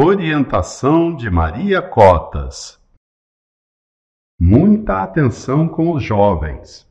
Orientação de Maria Cotas. Muita atenção com os jovens.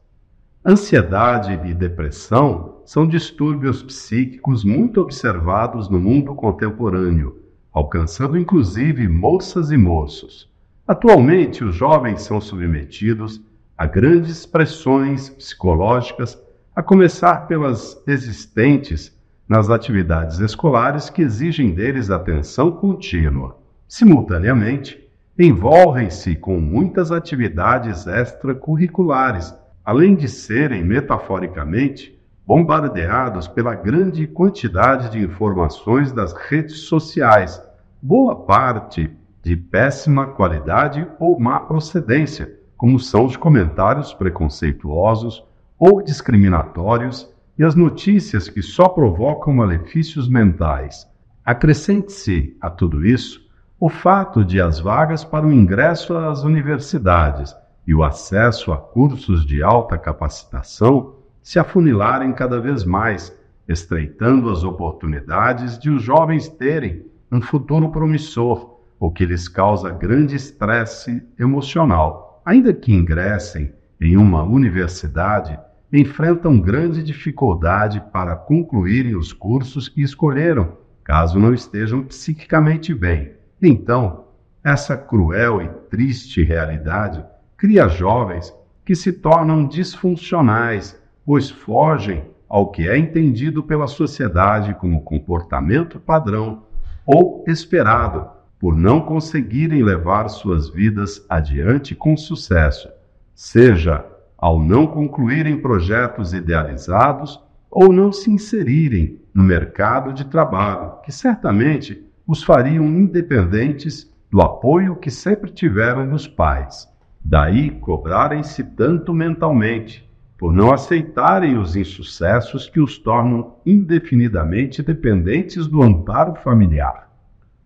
Ansiedade e depressão são distúrbios psíquicos muito observados no mundo contemporâneo, alcançando inclusive moças e moços. Atualmente, os jovens são submetidos a grandes pressões psicológicas, a começar pelas existentes nas atividades escolares que exigem deles atenção contínua. Simultaneamente, envolvem-se com muitas atividades extracurriculares, além de serem, metaforicamente, bombardeados pela grande quantidade de informações das redes sociais, boa parte de péssima qualidade ou má procedência, como são os comentários preconceituosos ou discriminatórios e as notícias que só provocam malefícios mentais. Acrescente-se a tudo isso o fato de as vagas para o ingresso às universidades e o acesso a cursos de alta capacitação se afunilarem cada vez mais, estreitando as oportunidades de os jovens terem um futuro promissor, o que lhes causa grande estresse emocional. Ainda que ingressem em uma universidade, enfrentam grande dificuldade para concluírem os cursos que escolheram, caso não estejam psiquicamente bem. Então, essa cruel e triste realidade cria jovens que se tornam disfuncionais, pois fogem ao que é entendido pela sociedade como comportamento padrão ou esperado, por não conseguirem levar suas vidas adiante com sucesso, seja ao não concluírem projetos idealizados ou não se inserirem no mercado de trabalho, que certamente os fariam independentes do apoio que sempre tiveram dos pais. Daí cobrarem-se tanto mentalmente, por não aceitarem os insucessos que os tornam indefinidamente dependentes do amparo familiar.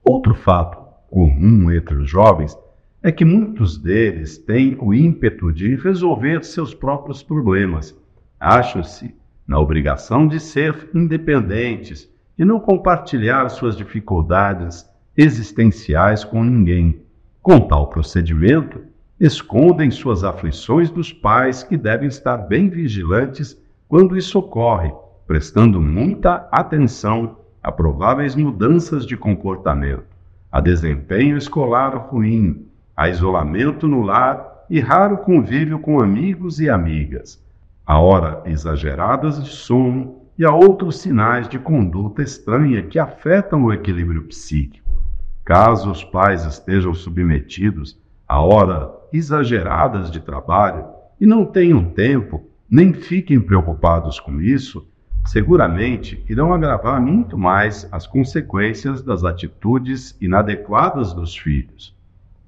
Outro fato comum entre os jovens é que muitos deles têm o ímpeto de resolver seus próprios problemas. Acham-se na obrigação de ser independentes e não compartilhar suas dificuldades existenciais com ninguém. Com tal procedimento, escondem suas aflições dos pais que devem estar bem vigilantes quando isso ocorre, prestando muita atenção a prováveis mudanças de comportamento, a desempenho escolar ruim, a isolamento no lar e raro convívio com amigos e amigas, a hora exageradas de sono e a outros sinais de conduta estranha que afetam o equilíbrio psíquico. Caso os pais estejam submetidos a horas exageradas de trabalho e não tenham tempo, nem fiquem preocupados com isso, seguramente irão agravar muito mais as consequências das atitudes inadequadas dos filhos.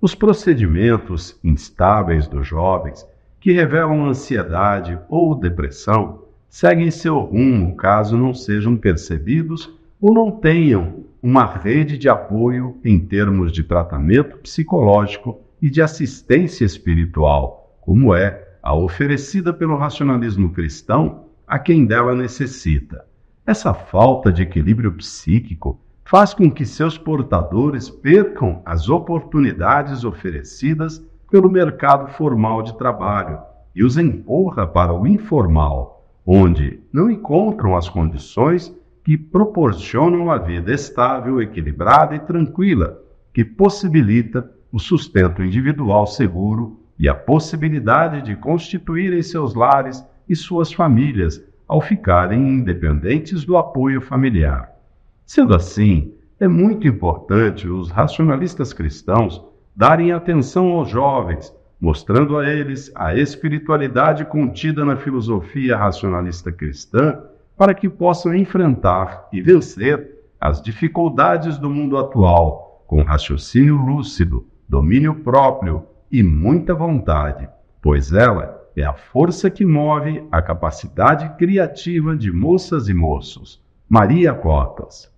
Os procedimentos instáveis dos jovens que revelam ansiedade ou depressão seguem seu rumo caso não sejam percebidos ou não tenham uma rede de apoio em termos de tratamento psicológico e de assistência espiritual, como é a oferecida pelo racionalismo cristão a quem dela necessita. Essa falta de equilíbrio psíquico faz com que seus portadores percam as oportunidades oferecidas pelo mercado formal de trabalho e os empurra para o informal, onde não encontram as condições que proporcionam a vida estável, equilibrada e tranquila, que possibilita o sustento individual seguro e a possibilidade de constituírem seus lares e suas famílias ao ficarem independentes do apoio familiar. Sendo assim, é muito importante os racionalistas cristãos darem atenção aos jovens, mostrando a eles a espiritualidade contida na filosofia racionalista cristã, para que possam enfrentar e vencer as dificuldades do mundo atual com raciocínio lúcido, domínio próprio e muita vontade, pois ela é a força que move a capacidade criativa de moças e moços. Maria Cotas